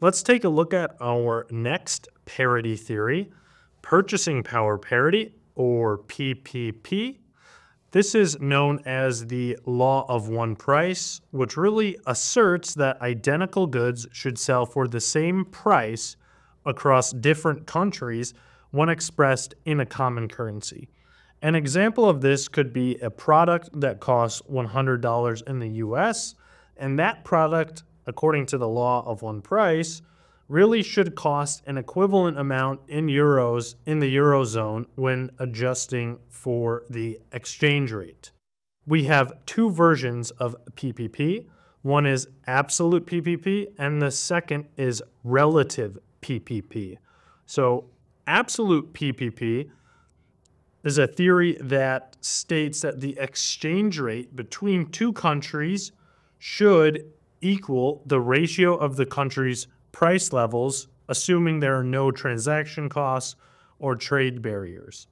Let's take a look at our next parity theory, purchasing power parity, or PPP. This is known as the law of one price, which really asserts that identical goods should sell for the same price across different countries when expressed in a common currency. An example of this could be a product that costs $100 in the US, and that product, according to the law of one price, really should cost an equivalent amount in euros in the eurozone when adjusting for the exchange rate. We have two versions of PPP. One is absolute PPP, and the second is relative PPP. So, absolute PPP is a theory that states that the exchange rate between two countries should equal the ratio of the country's price levels, assuming there are no transaction costs or trade barriers.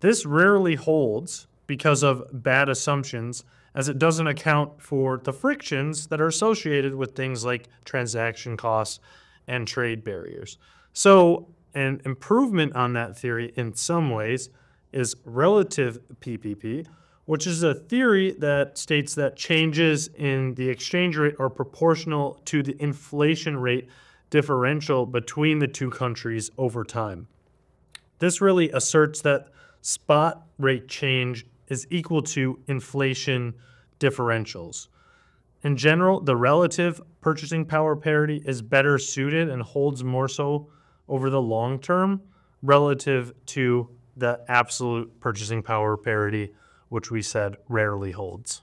This rarely holds because of bad assumptions, as it doesn't account for the frictions that are associated with things like transaction costs and trade barriers. So, an improvement on that theory in some ways is relative PPP, which is a theory that states that changes in the exchange rate are proportional to the inflation rate differential between the two countries over time. This really asserts that spot rate change is equal to inflation differentials. In general, the relative purchasing power parity is better suited and holds more so over the long term relative to the absolute purchasing power parity, which we said rarely holds.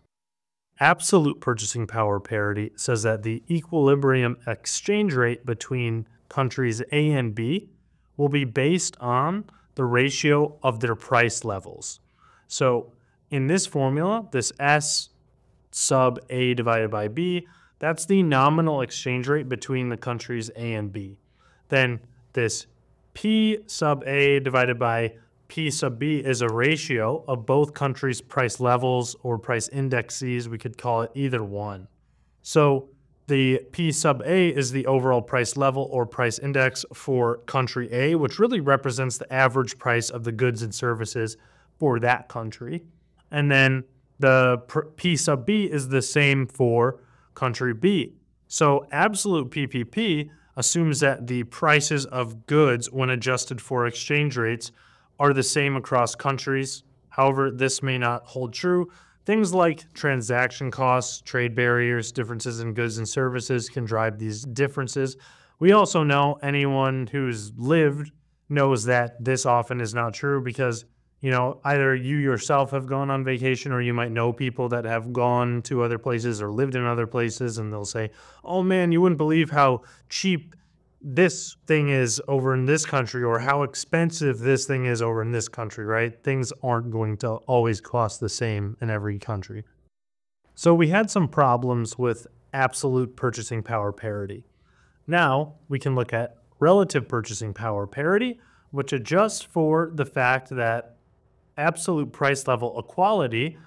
Absolute purchasing power parity says that the equilibrium exchange rate between countries A and B will be based on the ratio of their price levels. So in this formula, this S sub A divided by B, that's the nominal exchange rate between the countries A and B. Then this P sub A divided by P sub B is a ratio of both countries' price levels or price indexes. We could call it either one. So the P sub A is the overall price level or price index for country A, which really represents the average price of the goods and services for that country. And then the P sub B is the same for country B. So absolute PPP assumes that the prices of goods when adjusted for exchange rates are the same across countries. However, this may not hold true. Things like transaction costs, trade barriers, differences in goods and services can drive these differences. We also know anyone who's lived knows that this often is not true because you know either you yourself have gone on vacation or you might know people that have gone to other places or lived in other places and they'll say oh man you wouldn't believe how cheap this thing is over in this country or how expensive this thing is over in this country, right? Things aren't going to always cost the same in every country. So we had some problems with absolute purchasing power parity. Now we can look at relative purchasing power parity, which adjusts for the fact that absolute price level equality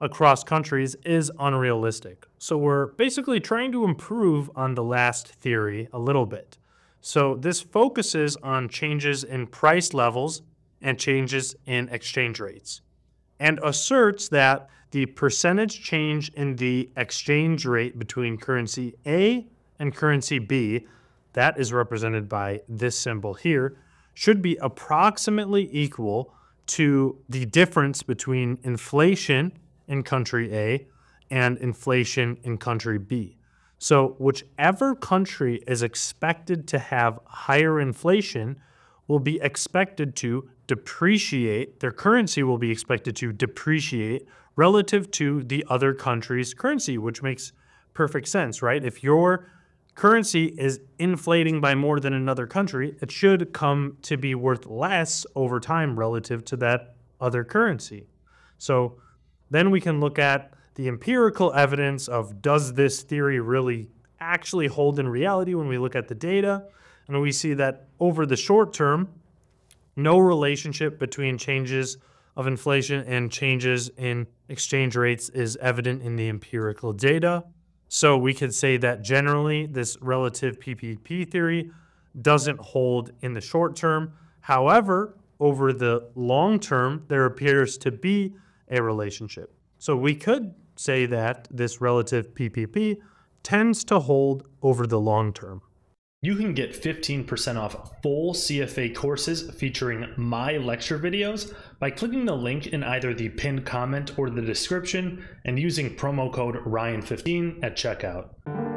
across countries is unrealistic. So we're basically trying to improve on the last theory a little bit. So this focuses on changes in price levels and changes in exchange rates and asserts that the percentage change in the exchange rate between currency A and currency B, that is represented by this symbol here, should be approximately equal to the difference between inflation in country A and inflation in country B. So, whichever country is expected to have higher inflation will be expected to depreciate, their currency will be expected to depreciate relative to the other country's currency, which makes perfect sense, right? If your currency is inflating by more than another country, it should come to be worth less over time relative to that other currency. So then we can look at the empirical evidence of does this theory really actually hold in reality when we look at the data. And we see that over the short term, no relationship between changes of inflation and changes in exchange rates is evident in the empirical data. So we could say that generally this relative PPP theory doesn't hold in the short term. However, over the long term, there appears to be a relationship. So we could say that this relative PPP tends to hold over the long term. You can get 15% off full CFA courses featuring my lecture videos by clicking the link in either the pinned comment or the description and using promo code RYAN15 at checkout.